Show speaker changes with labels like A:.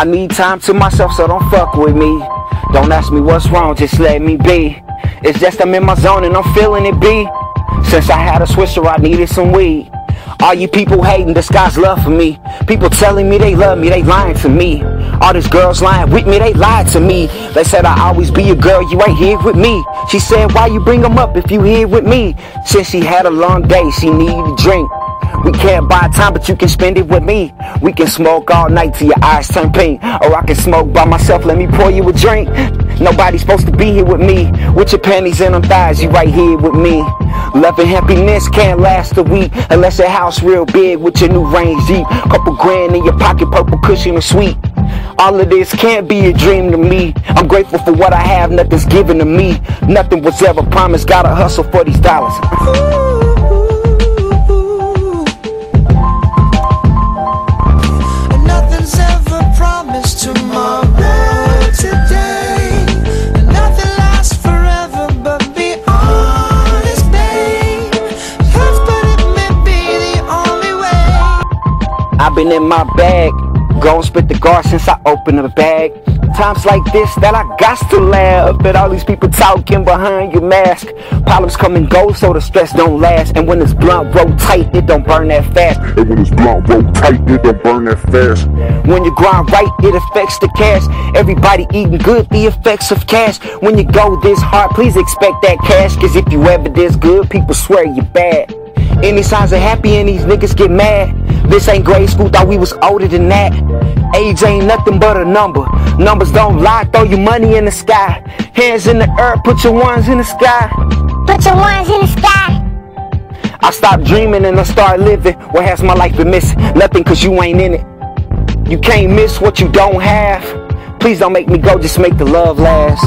A: I need time to myself, so don't fuck with me. Don't ask me what's wrong, just let me be. It's just I'm in my zone and I'm feeling it be. Since I had a swisher, I needed some weed. All you people hating, this guy's love for me. People telling me they love me, they lying to me. All these girls lying with me, they lied to me. They said I always be a girl, you ain't here with me. She said, why you bring them up if you here with me? Since she had a long day, she need a drink. We can't buy time, but you can spend it with me. We can smoke all night till your eyes turn pink. Or I can smoke by myself, let me pour you a drink. Nobody's supposed to be here with me. With your panties in them thighs, you right here with me. Love and happiness can't last a week unless your house real big with your new Range Jeep. Couple grand in your pocket, purple cushion and sweet. All of this can't be a dream to me. I'm grateful for what I have, nothing's given to me. Nothing was ever promised, gotta hustle for these dollars. I've been in my bag, gon' spit the guard since I opened the bag. Times like this that I got to laugh at all these people talking behind your mask. Problems come and go, so the stress don't last. And when it's blunt roll tight, it don't burn that fast.
B: And when it's blunt roll tight, it don't burn that fast.
A: When you grind right, it affects the cash. Everybody eating good, the effects of cash. When you go this hard, please expect that cash. Cause if you ever this good, people swear you bad. Any signs of happy and these niggas get mad. This ain't grade school, thought we was older than that. Age ain't nothing but a number. Numbers don't lie, throw your money in the sky. Hands in the earth, put your ones in the sky.
C: Put your ones in the sky.
A: I stopped dreaming and I started living. What has my life been missing? Nothing cause you ain't in it. You can't miss what you don't have. Please don't make me go, just make the love last.